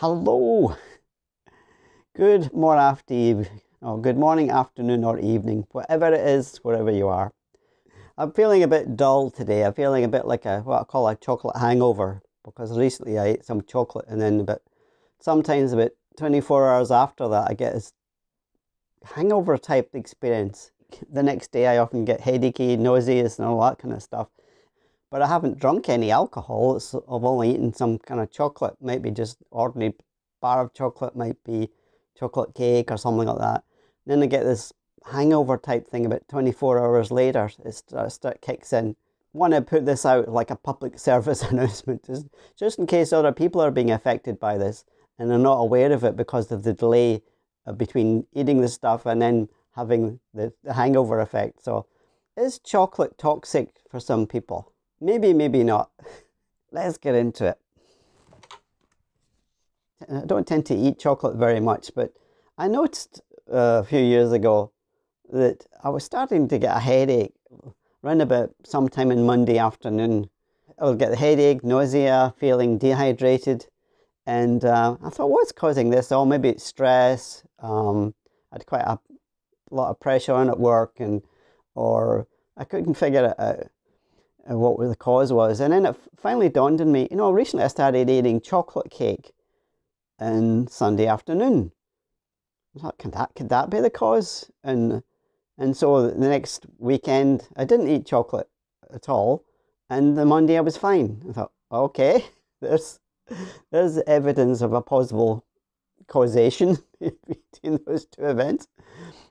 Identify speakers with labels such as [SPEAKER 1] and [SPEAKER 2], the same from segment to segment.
[SPEAKER 1] Hello. Good morning, after or good morning, afternoon, or evening, whatever it is, wherever you are. I'm feeling a bit dull today. I'm feeling a bit like a what I call a chocolate hangover because recently I ate some chocolate and then about sometimes about 24 hours after that I get this hangover type experience. The next day I often get headachy, nauseous, and all that kind of stuff but I haven't drunk any alcohol. It's, I've only eaten some kind of chocolate, maybe just ordinary bar of chocolate, might be chocolate cake or something like that. And then I get this hangover type thing about 24 hours later, it starts, start kicks in. I want to put this out like a public service announcement, just, just in case other people are being affected by this and are not aware of it because of the delay uh, between eating the stuff and then having the, the hangover effect. So, is chocolate toxic for some people? Maybe, maybe not. Let's get into it. I don't tend to eat chocolate very much, but I noticed uh, a few years ago that I was starting to get a headache around about sometime in Monday afternoon. I would get the headache, nausea, feeling dehydrated, and uh, I thought, what's causing this? Oh, maybe it's stress. Um, I had quite a lot of pressure on at work, and or I couldn't figure it out what the cause was. And then it finally dawned on me, you know, recently I started eating chocolate cake on Sunday afternoon. I thought, could that, could that be the cause? And, and so the next weekend, I didn't eat chocolate at all. And the Monday I was fine. I thought, okay, there's, there's evidence of a possible causation between those two events.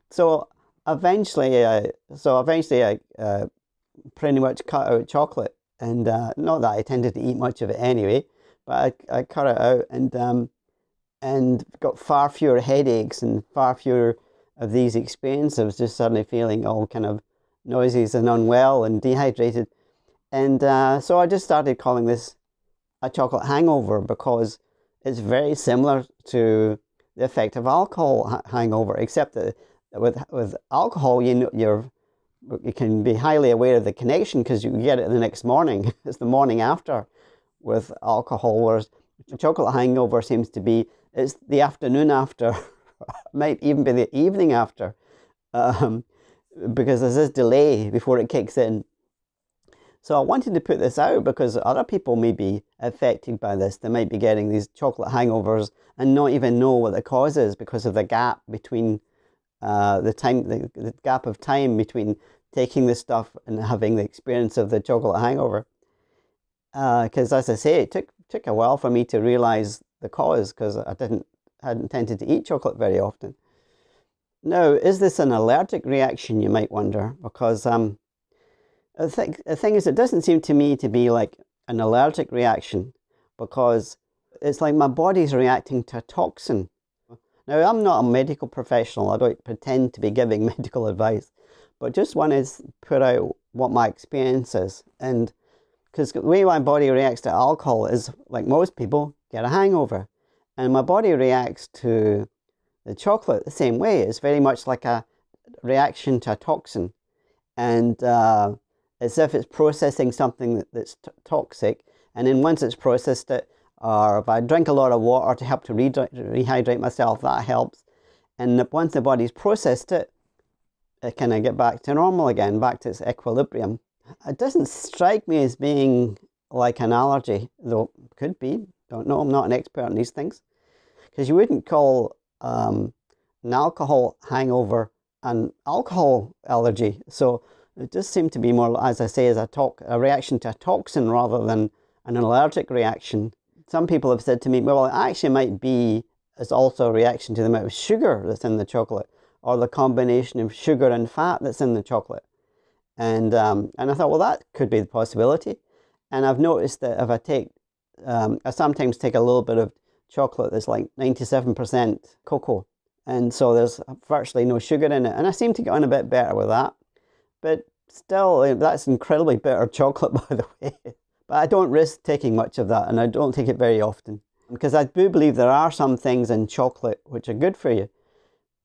[SPEAKER 1] So eventually, I, so eventually I uh, pretty much cut out chocolate. And uh, not that I tended to eat much of it anyway, but I, I cut it out and um, and got far fewer headaches and far fewer of these experiences, just suddenly feeling all kind of noises and unwell and dehydrated. And uh, so I just started calling this a chocolate hangover because it's very similar to the effect of alcohol hangover, except that with with alcohol, you know, you're you can be highly aware of the connection because you get it the next morning. it's the morning after with alcohol, whereas chocolate hangover seems to be it's the afternoon after, might even be the evening after, um, because there's this delay before it kicks in. So I wanted to put this out because other people may be affected by this. They might be getting these chocolate hangovers and not even know what the cause is because of the gap between uh, the time, the, the gap of time between taking this stuff and having the experience of the chocolate hangover. Because uh, as I say, it took took a while for me to realize the cause because I didn't hadn't tended to eat chocolate very often. Now, is this an allergic reaction? You might wonder because um, the, th- the thing is, it doesn't seem to me to be like an allergic reaction because it's like my body's reacting to a toxin. Now, I'm not a medical professional. I don't pretend to be giving medical advice, but just want to put out what my experience is. And because the way my body reacts to alcohol is like most people get a hangover, and my body reacts to the chocolate the same way. It's very much like a reaction to a toxin, and uh, as if it's processing something that's t- toxic. And then once it's processed it, or if I drink a lot of water to help to re- rehydrate myself, that helps. And once the body's processed it, it kind of get back to normal again, back to its equilibrium. It doesn't strike me as being like an allergy, though could be. Don't know. I'm not an expert in these things. Because you wouldn't call um, an alcohol hangover an alcohol allergy. So it does seem to be more, as I say, as a, to- a reaction to a toxin rather than an allergic reaction. Some people have said to me, well, it actually might be as also a reaction to the amount of sugar that's in the chocolate or the combination of sugar and fat that's in the chocolate. And, um, and I thought, well, that could be the possibility. And I've noticed that if I take, um, I sometimes take a little bit of chocolate that's like 97% cocoa. And so there's virtually no sugar in it. And I seem to get on a bit better with that. But still, eh, that's incredibly bitter chocolate, by the way. But I don't risk taking much of that, and I don't take it very often. Because I do believe there are some things in chocolate which are good for you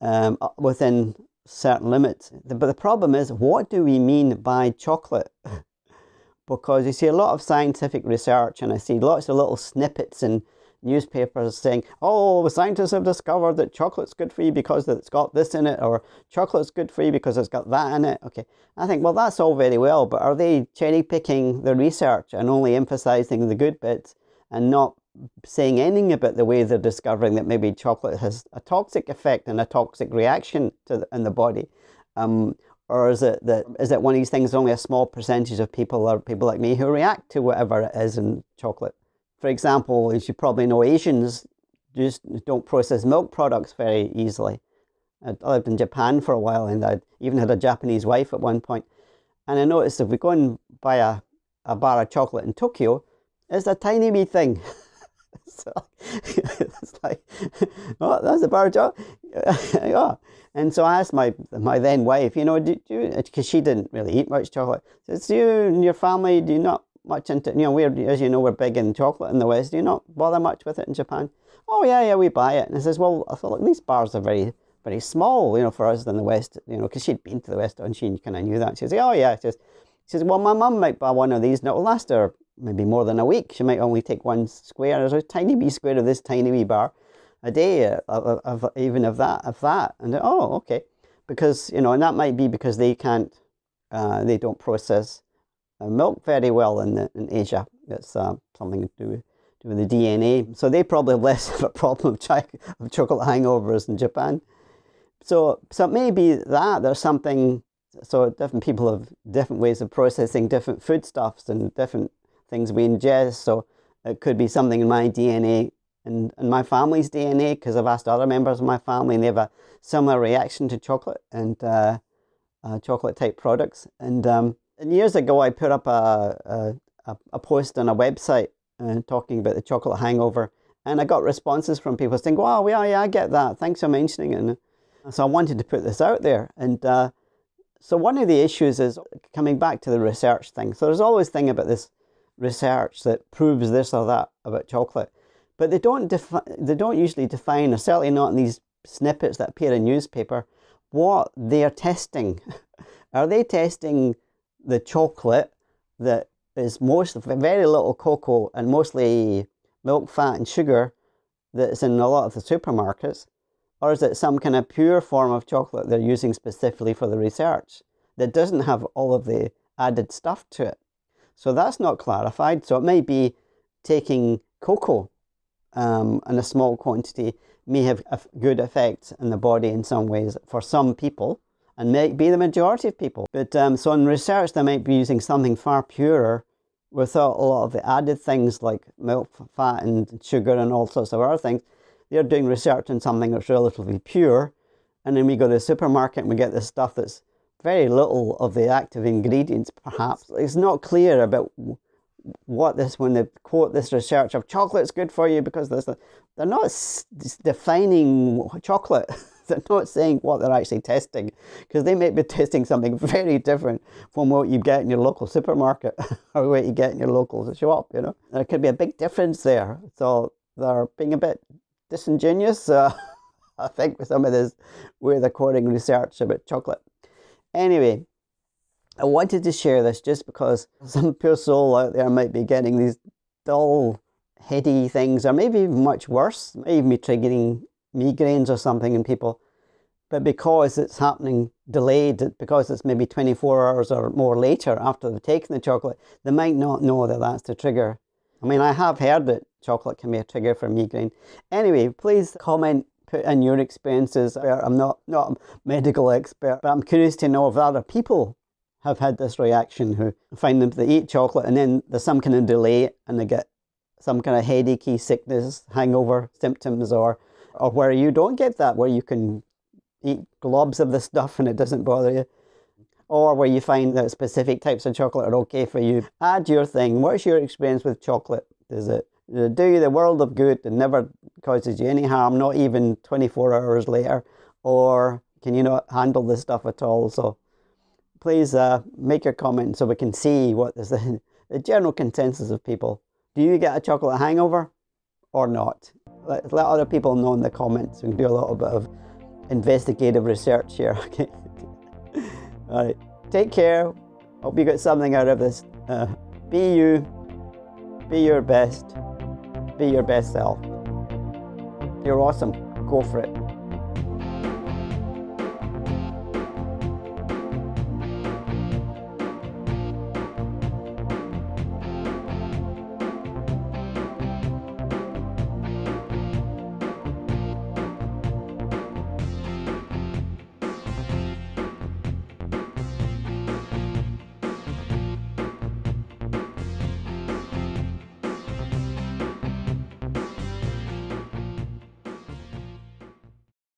[SPEAKER 1] um, uh, within certain limits. But the problem is, what do we mean by chocolate? because you see a lot of scientific research, and I see lots of little snippets in newspapers saying, oh, the scientists have discovered that chocolate's good for you because it's got this in it, or chocolate's good for you because it's got that in it. Okay, I think, well, that's all very well, but are they cherry picking the research and only emphasizing the good bits and not saying anything about the way they're discovering that maybe chocolate has a toxic effect and a toxic reaction to the, in the body? Um, or is it that is it one of these things only a small percentage of people are people like me who react to whatever it is in chocolate? For example, as you probably know, Asians just don't process milk products very easily. I lived in Japan for a while and I even had a Japanese wife at one point. And I noticed if we go and buy a, a bar of chocolate in Tokyo, it's a tiny wee thing. so, it's like, oh, that's a bar of chocolate. yeah. And so I asked my my then wife, you know, do, you, because she didn't really eat much chocolate. Says, you and your family, do you not much into, you know, we're, as you know, we're big in chocolate in the West. Do you not bother much with it in Japan? Oh, yeah, yeah, we buy it. And I says, well, I thought, look, these bars are very, very small, you know, for us in the West, you know, because she'd been to the West and she kind of knew that. She says, oh, yeah. She says, she says, well, my mum might buy one of these and it'll last her maybe more than a week. She might only take one square. There's a tiny wee square of this tiny wee bar a day of, of, of even of that, of that. And oh, okay because you know, and that might be because they can't, uh, they don't process milk very well in, the, in Asia. It's uh, something to do, with, do with the DNA. So they probably have less of a problem of, of chocolate hangovers in Japan. So, so it may be that there's something. So different people have different ways of processing different foodstuffs and different things we ingest. So it could be something in my DNA and, and my family's DNA because I've asked other members of my family and they have a similar reaction to chocolate and uh, uh, chocolate type products. And, um, years ago, I put up a, a, a post on a website uh, talking about the chocolate hangover. And I got responses from people saying, wow, yeah, yeah, I get that. Thanks for mentioning it. And so I wanted to put this out there. And uh, so one of the issues is coming back to the research thing. So there's always thing about this research that proves this or that about chocolate but they don't defi- they don't usually define, or certainly not in these snippets that appear in newspaper, what they're testing. Are they testing the chocolate that is most very little cocoa and mostly milk, fat, and sugar that's in a lot of the supermarkets? Or is it some kind of pure form of chocolate they're using specifically for the research that doesn't have all of the added stuff to it? So that's not clarified. So it may be taking cocoa um, in a small quantity may have a good effects in the body in some ways for some people and may be the majority of people. But um, so in research, they might be using something far purer without a lot of the added things like milk, fat, and sugar, and all sorts of other things. They're doing research on something that's relatively pure, and then we go to the supermarket and we get this stuff that's very little of the active ingredients, perhaps. It's not clear about what this when they quote this research of chocolate's good for you because this they're not defining chocolate they're not saying what they're actually testing because they may be testing something very different from what you get in your local supermarket or what you get in your local shop you know? There could be a big difference there. So they're being a bit disingenuous uh, i think with some of this where they're quoting research about chocolate. Anyway I wanted to share this just because some poor soul out there might be getting these dull, heady things, or maybe even much worse, maybe triggering migraines or something in people. But because it's happening delayed, because it's maybe 24 hours or more later after they've taken the chocolate, they might not know that that's the trigger. I mean, I have heard that chocolate can be a trigger for migraine. Anyway, please comment, put in your experiences. I'm not, not a medical expert, but I'm curious to know if other people have had this reaction who find them they eat chocolate and then there's some kind of delay and they get some kind of headachy sickness, hangover symptoms, or or where you don't get that, where you can eat globs of the stuff and it doesn't bother you. Or where you find that specific types of chocolate are okay for you. Add your thing. What's your experience with chocolate? Does it do you the world of good and never causes you any harm, not even 24 hours later? Or can you not handle this stuff at all? So please uh, make your comment so we can see what is the, the general consensus of people. Do you get a chocolate hangover or not? Let, let other people know in the comments. We can do a little bit of investigative research here. Okay. All right. Take care. Hope you got something out of this. Uh, be you. Be your best. Be your best self. You're awesome. Go for it.